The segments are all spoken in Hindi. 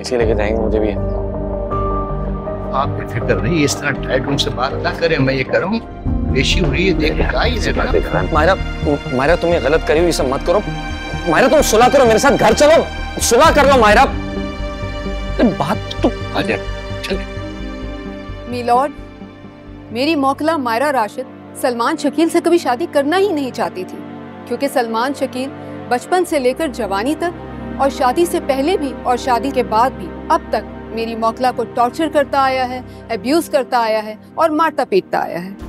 ऐसे लेके जाएँगे मुझे भी। आप फ़िक्र नहीं इस तरह टाइट रूम से बाहर ना करें मैं ये करूँ। पेशी हो रही है देख क्या ये सब मायरा मायरा तुम ये गलत करी हो ये सब मत करो। मायरा तुम सुला करो मेरे साथ घर चलो। सुला कर लो मायरा। बात तो आ जाए। चल। मिलोड मेरी मोकला मायरा राशिद सलमान शकील से कभी शादी करना ही नहीं चाहती थी। क्योंकि सलमान, शकील बचपन से लेकर जवानी तक और शादी से पहले भी और शादी के बाद भी अब तक मेरी मौकला को टॉर्चर करता आया है अब्यूज करता आया है और मारता पीटता आया है।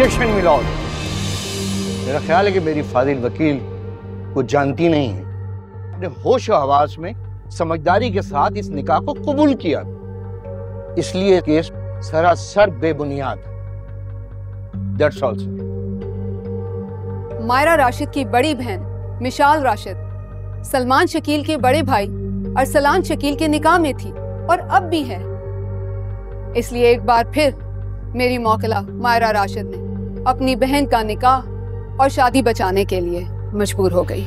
ऑब्जेक्शन मिलॉर्ड मेरा ख्याल है कि मेरी फाजिल वकील को जानती नहीं है। अपने होश हवास में समझदारी के साथ इस निकाह को कबूल किया। इसलिए केस सरासर बेबुनियाद दैट्स ऑल मायरा राशिद की बड़ी बहन, मिशाल राशिद। सलमान शकील के बड़े भाई अरसलान शकील के निकाह में थी और अब भी है। इसलिए एक बार फिर मेरी मौकला मायरा राशिद ने। अपनी बहन का निकाह और शादी बचाने के लिए मजबूर हो गई।